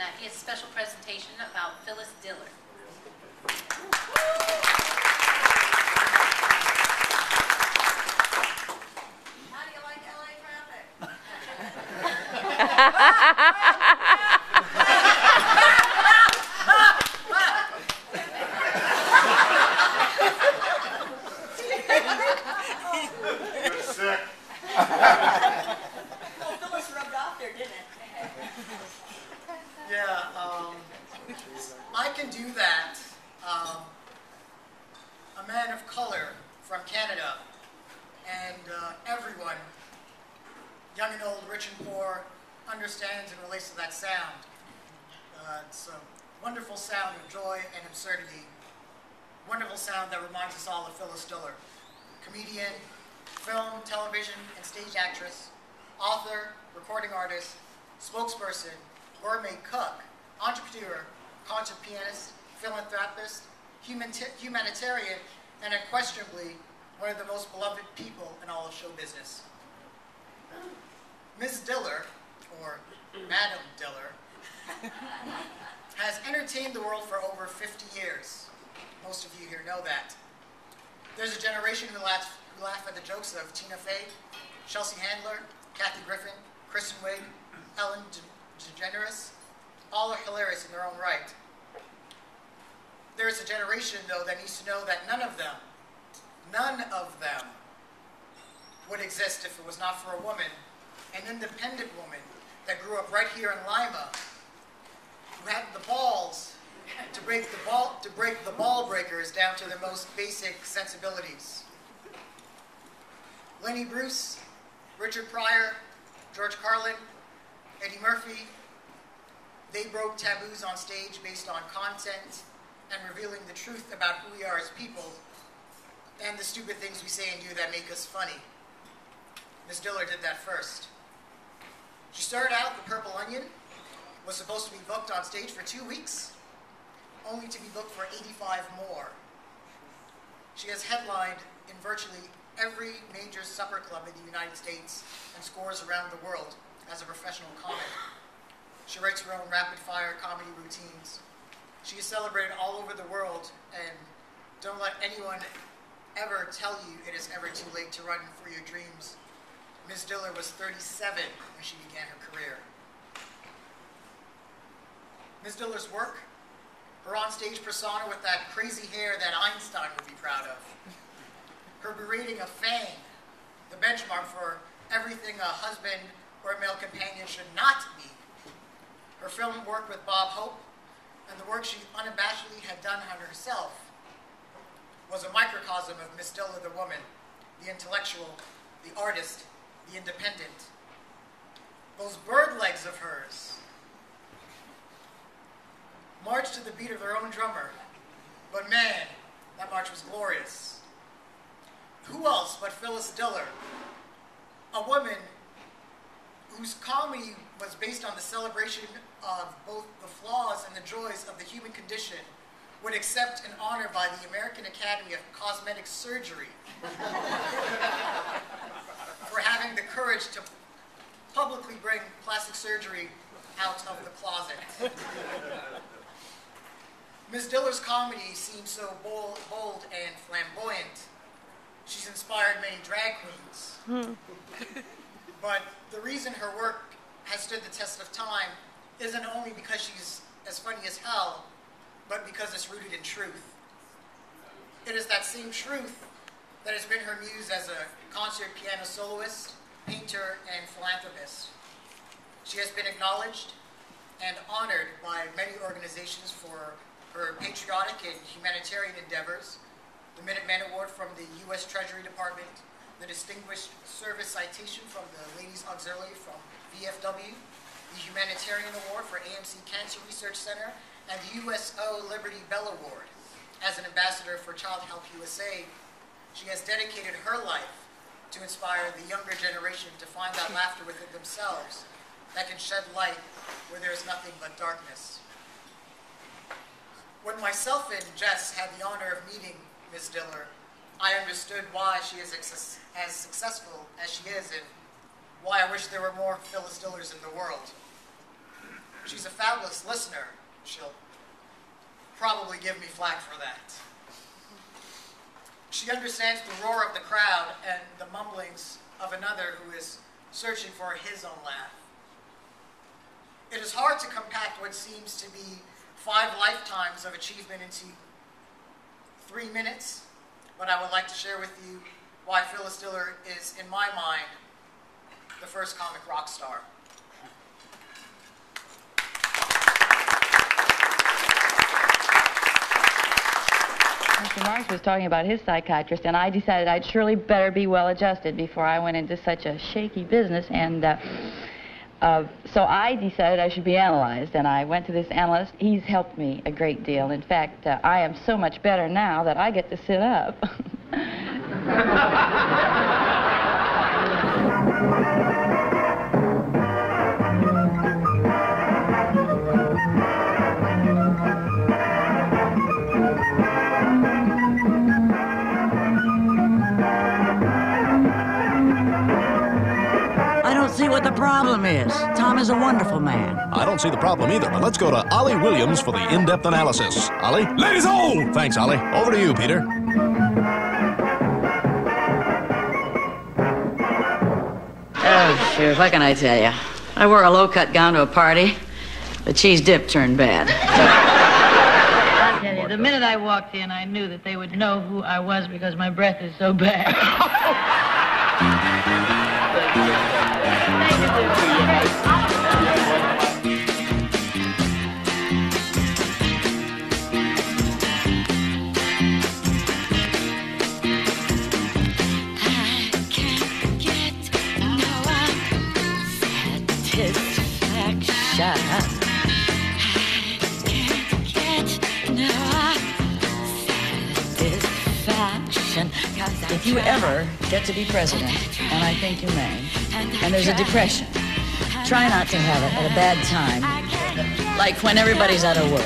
uh, he has a special presentation about Phyllis Diller. How do you like LA traffic? You're sick. Well, Phyllis rubbed off there, didn't it? Yeah, um, I can do that. Um, a man of color from Canada, and uh, everyone, young and old, rich and poor, understands and relates to that sound. Uh, it's a wonderful sound of joy and absurdity. Wonderful sound that reminds us all of Phyllis Diller, comedian, film, television, and stage actress, author, recording artist, spokesperson, gourmet cook, entrepreneur, concert pianist, philanthropist, human humanitarian, and unquestionably one of the most beloved people in all of show business. Ms. Diller, or Madam Diller, has entertained the world for over 50 years. Most of you here know that. There's a generation who laugh, who laugh at the jokes of Tina Fey, Chelsea Handler, Kathy Griffin, Kristen Wiig, Ellen De- DeGeneres. All are hilarious in their own right. There is a generation, though, that needs to know that none of them, none of them, would exist if it was not for a woman, an independent woman that grew up right here in Lima, who had the balls to break the ball to break the ball breakers down to their most basic sensibilities. Lenny Bruce, Richard Pryor, George Carlin, Eddie Murphy, they broke taboos on stage based on content and revealing the truth about who we are as people and the stupid things we say and do that make us funny. Miss Diller did that first. She started out The Purple Onion, was supposed to be booked on stage for two weeks, only to be booked for 85 more. She has headlined in virtually every major supper club in the United States and scores around the world as a professional comic. She writes her own rapid fire comedy routines. She is celebrated all over the world, and don't let anyone ever tell you it is ever too late to run for your dreams. Ms. Diller was 37 when she began her career. Ms. Diller's work, her onstage persona with that crazy hair that Einstein would be proud of, her berating of Fang, the benchmark for everything a husband or a male companion should not be, her film work with Bob Hope, and the work she unabashedly had done on herself was a microcosm of Miss Diller the woman, the intellectual, the artist, the independent. Those bird legs of hers marched to the beat of their own drummer. But man, that march was glorious. Who else but Phyllis Diller, a woman whose comedy was based on the celebration of both the flaws and the joys of the human condition, would accept an honor by the American Academy of Cosmetic Surgery for having the courage to publicly bring plastic surgery out of the closet. Ms. Diller's comedy seems so bold, bold and flamboyant. She's inspired many drag queens. Hmm. but the reason her work has stood the test of time isn't only because she's as funny as hell, but because it's rooted in truth. It is that same truth that has been her muse as a concert piano soloist, painter, and philanthropist. She has been acknowledged and honored by many organizations for her patriotic and humanitarian endeavors, the Minuteman Award from the U.S. Treasury Department, the Distinguished Service Citation from the Ladies Auxiliary from VFW, the Humanitarian Award for AMC Cancer Research Center, and the USO Liberty Bell Award. As an ambassador for Childhelp USA, she has dedicated her life to inspire the younger generation to find that laughter within themselves that can shed light where there is nothing but darkness. When myself and Jess had the honor of meeting Ms. Diller, I understood why she is as successful as she is and why I wish there were more Phyllis Dillers in the world. She's a fabulous listener. She'll probably give me flack for that. She understands the roar of the crowd and the mumblings of another who is searching for his own laugh. It is hard to compact what seems to be five lifetimes of achievement into three minutes, but I would like to share with you why Phyllis Diller is, in my mind, the first comic rock star. Mr. Marks was talking about his psychiatrist, and I decided I'd surely better be well adjusted before I went into such a shaky business. And uh, uh, so I decided I should be analyzed, and I went to this analyst. He's helped me a great deal. In fact, uh, I am so much better now that I get to sit up. problem is. Tom is a wonderful man. I don't see the problem either, but let's go to Ollie Williams for the in-depth analysis. Ollie? Ladies home! Thanks, Ollie. Over to you, Peter. Oh, shoot, what can I tell you? I wore a low-cut gown to a party. The cheese dip turned bad. I'll tell you, the minute I walked in, I knew that they would know who I was because my breath is so bad. If you ever get to be president, and I think you may, and there's a depression, try not to have it at a bad time, like when everybody's out of work.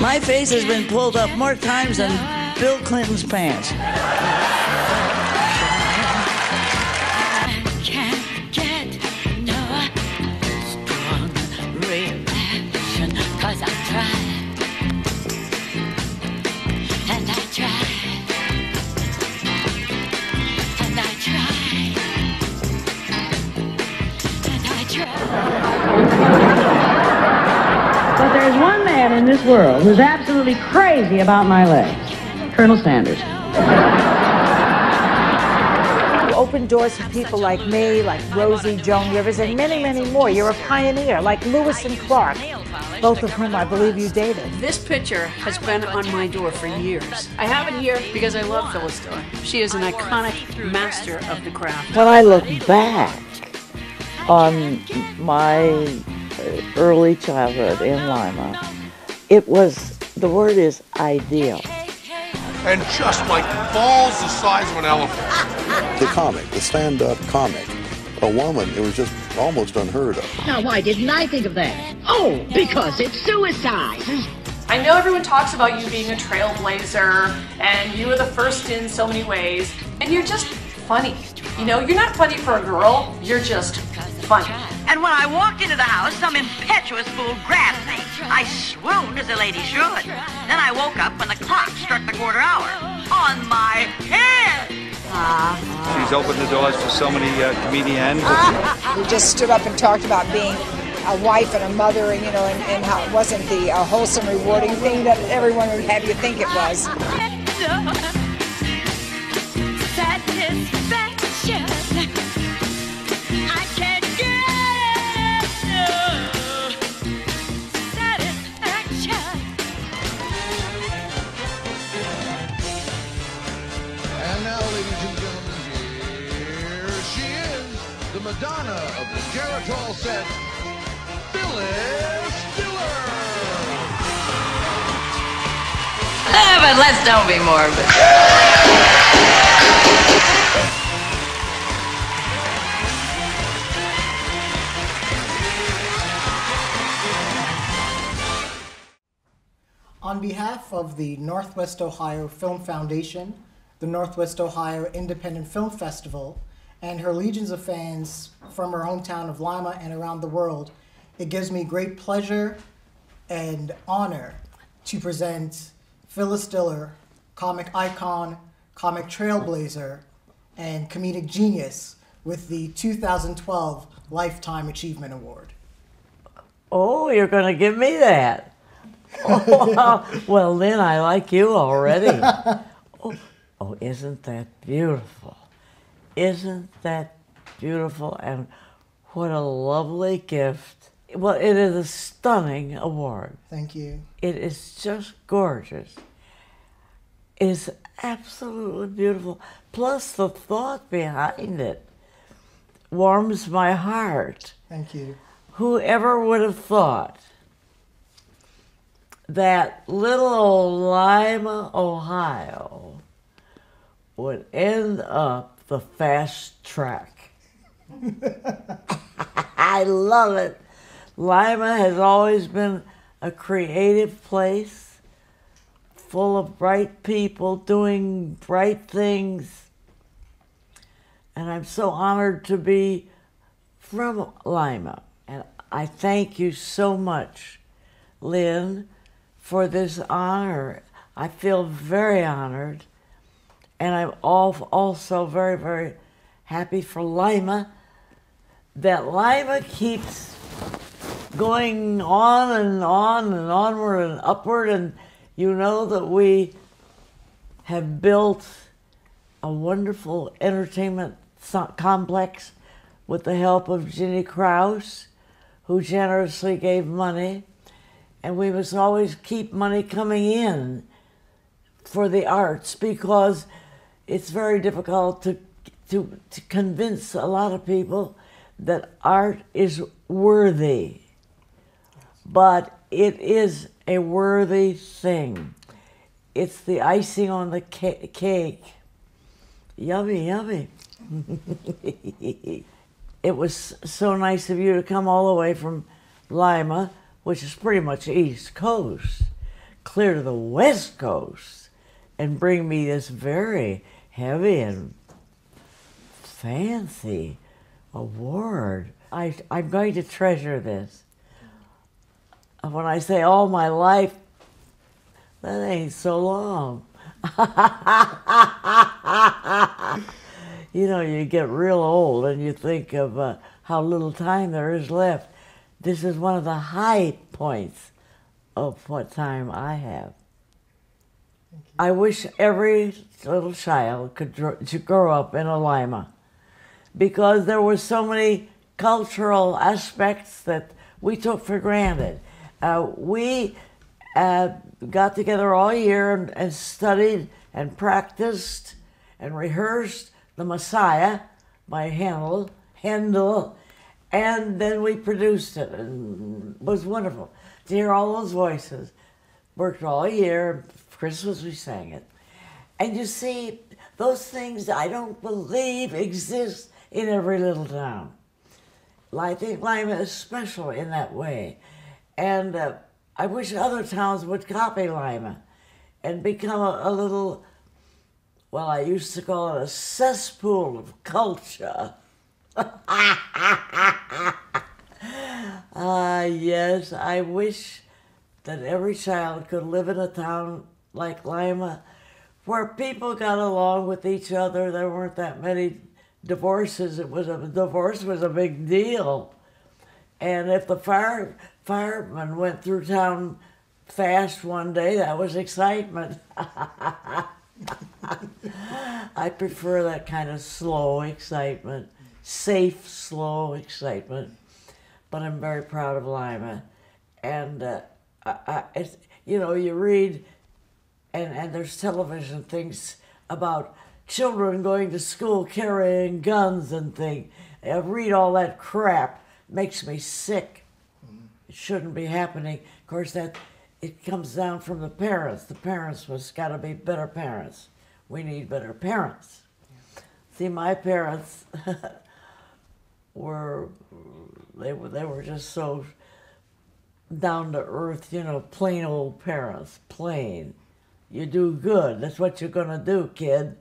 My face has been pulled up more times than Bill Clinton's pants. In this world who's absolutely crazy about my legs Colonel Sanders. You opened doors for people like me, like Rosie, Joan Rivers, and many, many more. You're a pioneer, like Lewis and Clark, both of whom I believe you dated. This picture has been on my door for years. I have it here because I love Phyllis Diller. She is an iconic master of the craft. When I look back on my early childhood in Lima, it was, the word is ideal. And just like balls the size of an elephant. The comic, the stand up comic. A woman, it was just almost unheard of. Now, why didn't I think of that? Oh, because it's suicide. I know everyone talks about you being a trailblazer and you were the first in so many ways, and you're just funny. You know, you're not funny for a girl, you're just funny. And when I walked into the house, some impetuous fool grabbed me. I swooned as a lady should. Then I woke up when the clock struck the quarter hour. On my head! She's opened the doors for so many uh, comedians. We just stood up and talked about being a wife and a mother, and you know, and, and how it wasn't the uh, wholesome, rewarding thing that everyone would have you think it was. Madonna of the Geritol set, Phyllis Diller. Ah, but let's don't be morbid. On behalf of the Northwest Ohio Film Foundation, the the Northwest Ohio Independent Film Festival, and her legions of fans from her hometown of Lima and around the world, it gives me great pleasure and honor to present Phyllis Diller, comic icon, comic trailblazer, and comedic genius with the 2012 Lifetime Achievement Award. Oh, you're going to give me that. Oh, well, then I like you already. Oh, oh, isn't that beautiful? Isn't that beautiful? And what a lovely gift. Well, it is a stunning award. Thank you. It is just gorgeous. It is absolutely beautiful. Plus, the thought behind it warms my heart. Thank you. Whoever would have thought that little old Lima, Ohio would end up the fast track? I love it. Lima has always been a creative place full of bright people doing bright things. And I'm so honored to be from Lima. And I thank you so much, Len, for this honor. I feel very honored. And I'm also very, very happy for Lima that Lima keeps going on and on and onward and upward. And you know that we have built a wonderful entertainment complex with the help of Ginny Kraus, who generously gave money. And we must always keep money coming in for the arts because it's very difficult to, to, to convince a lot of people that art is worthy. But it is a worthy thing. It's the icing on the ca- cake. Yummy, yummy. it was so nice of you to come all the way from Lima, which is pretty much East Coast, clear to the West Coast, and bring me this very heavy and fancy award. I, I'm going to treasure this. When I say all my life, that ain't so long. you know, you get real old and you think of uh, how little time there is left. This is one of the high points of what time I have. I wish every little child could grow up in Lima because there were so many cultural aspects that we took for granted. Uh, we uh, got together all year and, and studied and practiced and rehearsed the Messiah by Handel, Handel, and then we produced it, and it was wonderful to hear all those voices. Worked all year. Christmas we sang it, and you see those things I don't believe exist in every little town. I think Lima is special in that way, and uh, I wish other towns would copy Lima and become a, a little, well, I used to call it a cesspool of culture. Ah, yes, I wish that every child could live in a town like Lima where people got along with each other. There weren't that many divorces. It was a divorce was a big deal. And if the fire fireman went through town fast one day, that was excitement. I prefer that kind of slow excitement, safe, slow excitement. But I'm very proud of Lima, and uh, I, I, you know, you read, and and there's television things about children going to school carrying guns and things. I uh, read all that crap. It makes me sick. Mm-hmm. It shouldn't be happening. Of course, that it comes down from the parents. The parents was got to be better parents. We need better parents. See, my parents were they were they were just so down to earth, you know, plain old parents, plain. You do good. That's what you're gonna do, kid.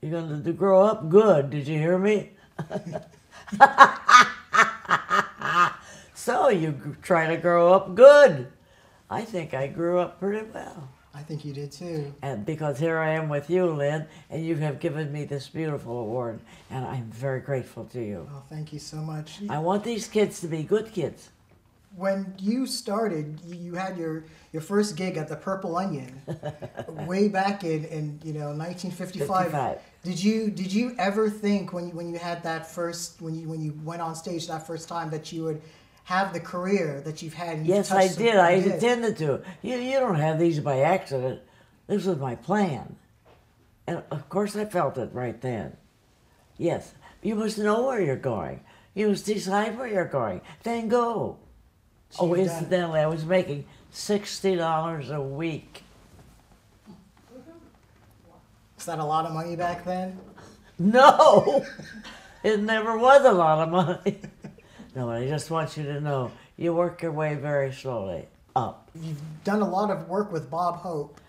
You're going to grow up good. Did you hear me? so you try to grow up good. I think I grew up pretty well. I think you did too. And because here I am with you, Len, and you have given me this beautiful award, and I'm very grateful to you. Oh, thank you so much. I want these kids to be good kids. When you started, you had your, your first gig at the Purple Onion, way back in, in you know 1955. 55. Did you did you ever think when you when you had that first when you when you went on stage that first time that you would have the career that you've had? Yes, I did. I did. intended to. You, you don't have these by accident. This was my plan. And of course, I felt it right then. Yes, you must know where you're going. You must decide where you're going. Then go. Oh, you've done it. incidentally, I was making $60 a week. Mm-hmm. Is that a lot of money back then? No! it never was a lot of money. no, but I just want you to know you work your way very slowly up. You've done a lot of work with Bob Hope,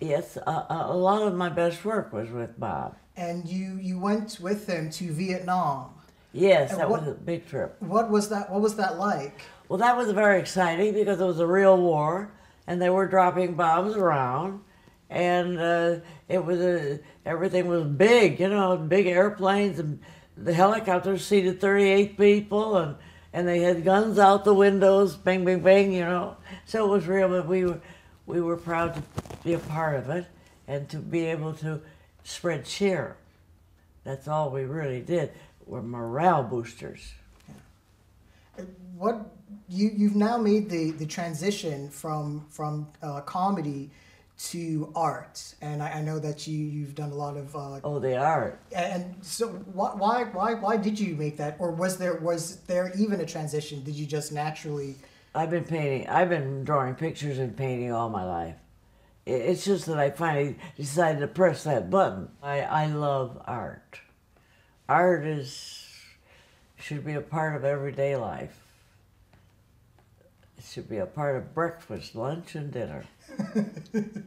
Yes, a, a a lot of my best work was with Bob. and you you went with him to Vietnam. Yes, And that what- was a big trip. What was that? What was that like? Well, that was very exciting because it was a real war, and they were dropping bombs around, and uh, it was a everything was big, you know, big airplanes and the helicopters seated 38 people, and and they had guns out the windows, bang, bang, bang, you know. So it was real, but we were we were proud to be a part of it and to be able to spread cheer. That's all we really did. We're morale boosters. What you you've now made the the transition from from uh, comedy to art, and I, I know that you you've done a lot of. Uh, Oh, the art. and so why, why why why did you make that, or was there was there even a transition? Did you just naturally? I've been painting. I've been drawing pictures and painting all my life. It's just that I finally decided to press that button. I, I love art. Art is should be a part of everyday life. It should be a part of breakfast, lunch, and dinner.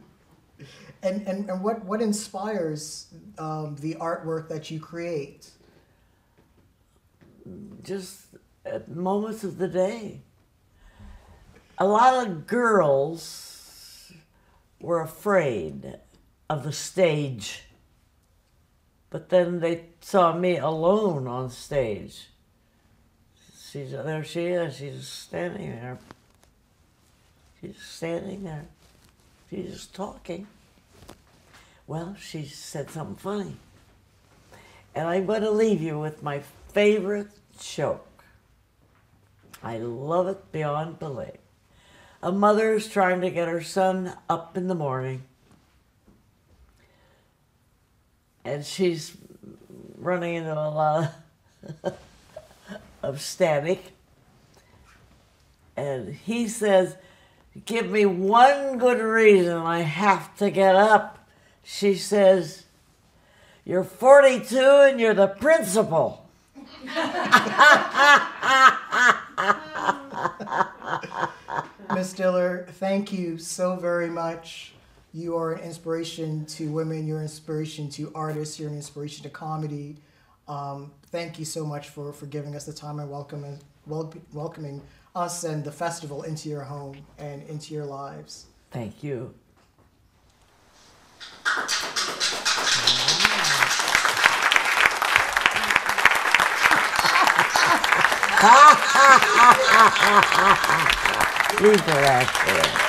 And, and, and what, what inspires um, the artwork that you create? Just at moments of the day. A lot of girls were afraid of the stage, but then they saw me alone on stage. She's there. She is. She's standing there. She's standing there. She's talking. Well, she said something funny. And I'm going to leave you with my favorite joke. I love it beyond belief. A mother is trying to get her son up in the morning, and she's running into a lot of, of static. And he says, Give me one good reason I have to get up. She says, You're 42 and you're the principal. Miss Diller, thank you so very much. You are an inspiration to women. You're an inspiration to artists. You're an inspiration to comedy. Um, thank you so much for, for giving us the time and welcoming, wel- welcoming us and the festival into your home and into your lives. Thank you. These are excellent.